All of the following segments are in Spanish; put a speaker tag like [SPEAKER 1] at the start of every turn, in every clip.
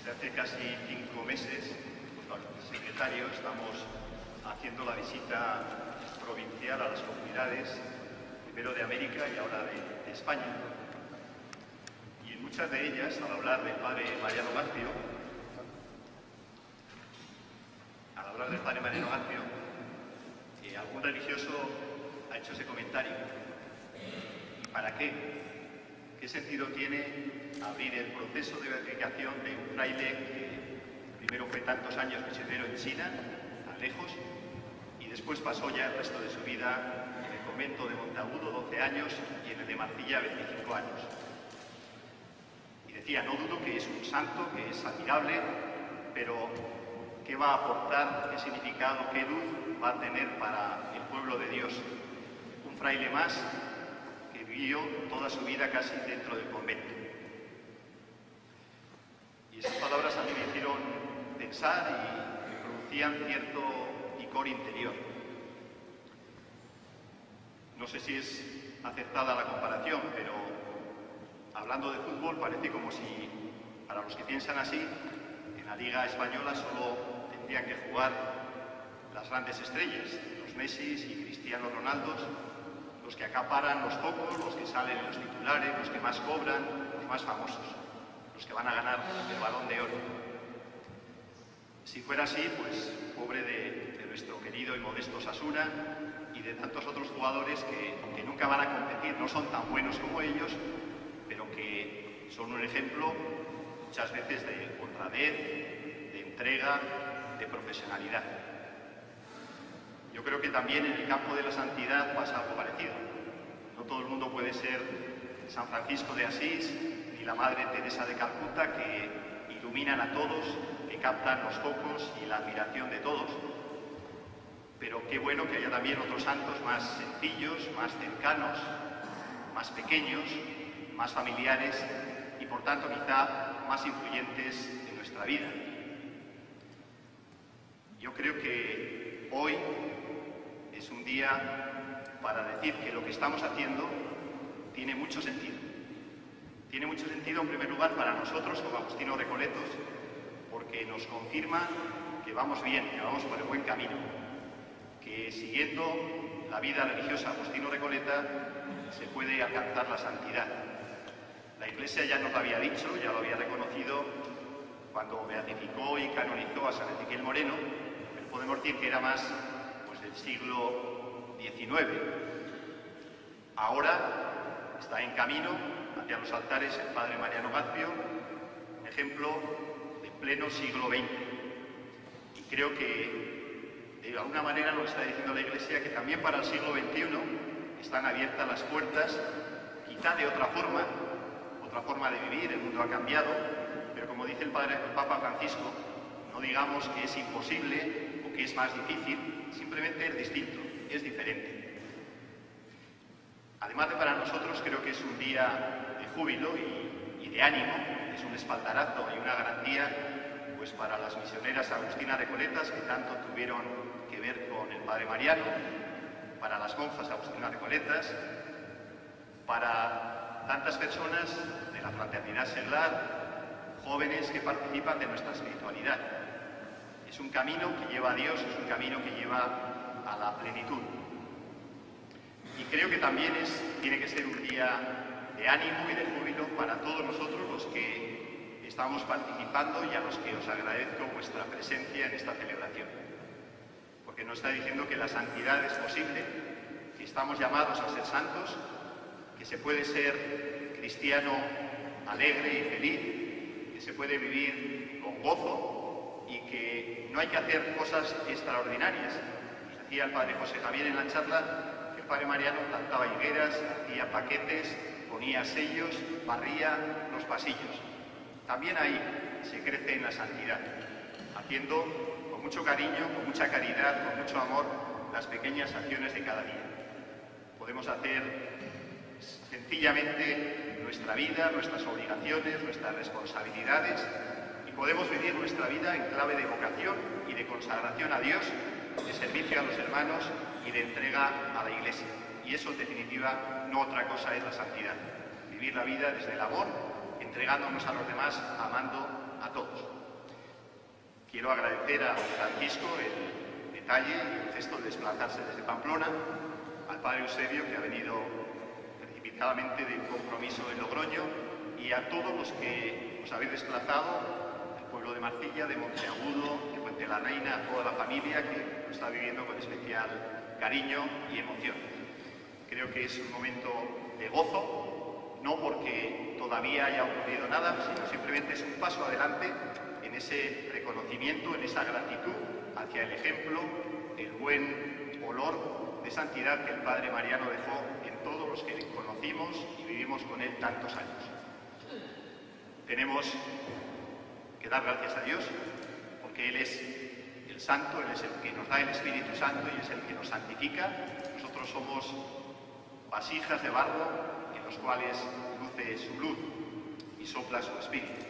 [SPEAKER 1] Desde hace casi cinco meses, junto al secretario, estamos haciendo la visita provincial a las comunidades, primero de América y ahora de, España. Y en muchas de ellas, al hablar del padre Mariano García, al hablar del padre Mariano García, eh, algún religioso ha hecho ese comentario. ¿Y para qué? ¿Qué sentido tiene abrir el proceso de beatificación de un fraile que primero fue tantos años misionero en China, tan lejos, y después pasó ya el resto de su vida en el convento de Montagudo 12 años y en el de Marcilla 25 años? Y decía, no dudo que es un santo, que es admirable, pero ¿qué va a aportar, qué significado, qué luz va a tener para el pueblo de Dios? Un fraile más toda su vida casi dentro del convento. Y esas palabras a mí me hicieron pensar y me producían cierto picor interior. No sé si es aceptada la comparación, pero hablando de fútbol parece como si, para los que piensan así, en la Liga Española solo tendrían que jugar las grandes estrellas, los Messi y Cristiano Ronaldo, los que acaparan los focos, los que salen en los titulares, los que más cobran, los más famosos, los que van a ganar el balón de oro. Si fuera así, pues pobre de, de nuestro querido y modesto Sasuna y de tantos otros jugadores que, que nunca van a competir, no son tan buenos como ellos, pero que son un ejemplo muchas veces de honradez, de entrega, de profesionalidad. Yo creo que también en el campo de la santidad pasa algo parecido. No todo el mundo puede ser San Francisco de Asís ni la Madre Teresa de Calcuta que iluminan a todos, que captan los focos y la admiración de todos. Pero qué bueno que haya también otros santos más sencillos, más cercanos, más pequeños, más familiares y por tanto quizá más influyentes en nuestra vida. Yo creo que día para decir que lo que estamos haciendo tiene mucho sentido. Tiene mucho sentido en primer lugar para nosotros como Agustino Recoletos, porque nos confirma que vamos bien, que vamos por el buen camino, que siguiendo la vida religiosa Agustino Recoleta se puede alcanzar la santidad. La Iglesia ya nos lo había dicho, ya lo había reconocido cuando beatificó y canonizó a San Ezequiel Moreno, pero podemos decir que era más pues, del siglo Ahora está en camino hacia los altares el padre Mariano Gazpio, ejemplo de pleno siglo XX. Y creo que de alguna manera nos está diciendo la Iglesia que también para el siglo XXI están abiertas las puertas, quizá de otra forma, otra forma de vivir, el mundo ha cambiado, pero como dice el Papa Francisco, no digamos que es imposible o que es más difícil, simplemente es distinto, es diferente. Además de para nosotros, creo que es un día de júbilo y, de ánimo, es un espaldarazo y una garantía pues para las misioneras agustinas recoletas que tanto tuvieron que ver con el Padre Mariano, para las monjas agustinas recoletas, para tantas personas de la fraternidad seglar, jóvenes que participan de nuestra espiritualidad. Es un camino que lleva a Dios, es un camino que lleva a la plenitud. Y creo que también es, tiene que ser un día de ánimo y de júbilo para todos nosotros los que estamos participando y a los que os agradezco vuestra presencia en esta celebración. Porque nos está diciendo que la santidad es posible, que estamos llamados a ser santos, que se puede ser cristiano alegre y feliz, que se puede vivir con gozo y que no hay que hacer cosas extraordinarias. Decía el padre José Javier en la charla que el padre Mariano plantaba higueras, hacía paquetes, ponía sellos, barría los pasillos. También ahí se crece en la santidad, haciendo con mucho cariño, con mucha caridad, con mucho amor las pequeñas acciones de cada día. Podemos hacer sencillamente nuestra vida, nuestras obligaciones, nuestras responsabilidades y podemos vivir nuestra vida en clave de vocación y de consagración a Dios, de servicio a los hermanos y de entrega a la Iglesia. Y eso, en definitiva, no otra cosa es la santidad. Vivir la vida desde el amor, entregándonos a los demás, amando a todos. Quiero agradecer a Francisco el detalle y el gesto de desplazarse desde Pamplona, al padre Eusebio que ha venido precipitadamente de un compromiso en Logroño y a todos los que os habéis desplazado del pueblo de Marcilla, de Monteagudo, de la Reina, a toda la familia que lo está viviendo con especial cariño y emoción. Creo que es un momento de gozo, no porque todavía haya ocurrido nada, sino simplemente es un paso adelante en ese reconocimiento, en esa gratitud hacia el ejemplo, el buen olor de santidad que el Padre Mariano dejó en todos los que conocimos y vivimos con él tantos años. Tenemos que dar gracias a Dios porque Él es el Santo, Él es el que nos da el Espíritu Santo y es el que nos santifica. Nosotros somos vasijas de barro en los cuales luce su luz y sopla su Espíritu.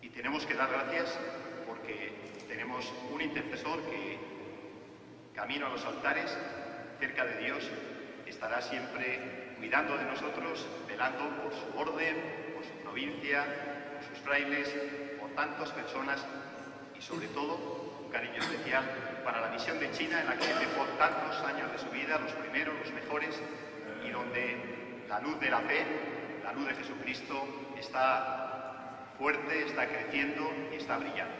[SPEAKER 1] Y tenemos que dar gracias porque tenemos un intercesor que, camino a los altares, cerca de Dios, estará siempre cuidando de nosotros, velando por su orden, por su provincia, por sus frailes, por tantas personas sobre todo un cariño especial para la misión de China en la que dejó tantos años de su vida, los primeros, los mejores, y donde la luz de la fe, la luz de Jesucristo está fuerte, está creciendo y está brillando.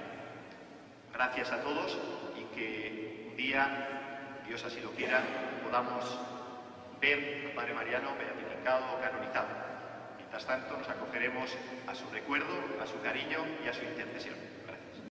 [SPEAKER 1] Gracias a todos y que un día, Dios así lo quiera, podamos ver al Padre Mariano beatificado o canonizado. Mientras tanto, nos acogeremos a su recuerdo, a su cariño y a su intercesión.